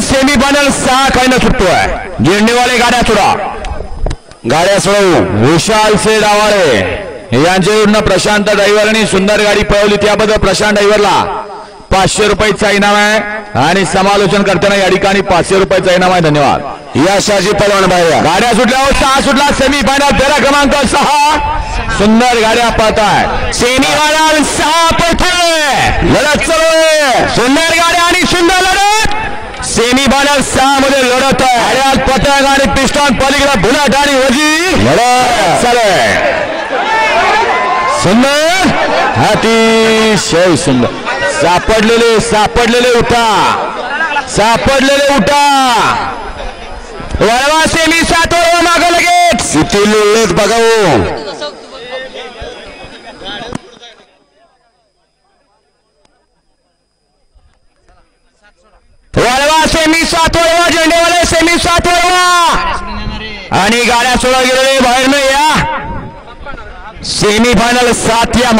Semifinal semi final सहा खायनं सुटतोय. गिरणीवाले गाड्या सोडा. गाड्या सोडवू. विशाल से डावाळे यांच्याकडून प्रशांत ड्रायव्हर आणि सुंदर गाडी पळवली. त्याबद्दल प्रशांत ड्रायव्हरला पाचशे रुपयाचा इनाम आहे. आणि समालोचन करताना या ठिकाणी पाचशे रुपयाचा इनाम आहे. धन्यवाद. या शाजी पलवान बाहेर. गाड्या सुटल्या. हो, सहा सुटला. सेमी फायनल फेरा क्रमांक सहा. सुंदर गाड्या पाहताय सेमी फायनल सहा पोहोचले लढत चालू सुंदर गाड्या आणि सुंदर लढत. सेमी फायनल सहा मध्ये लढत आहे. पतंग आणि पिस्टॉन पलीकडे बुलट आणि वजी. लढत. चालू. सुंदर. अतिशय सुंदर. सापडलेले सापडलेले उठा. सापडलेले उठा. वळवा सेमी सात वळवा माग लगेच. किती लोळलेत बघा हो. सेमी सात वळवा झेंडेवाले सेमी सात वळवा आणि गाड्या सोडा गेलेले बाहेर नाही या सेमी फायनल सात या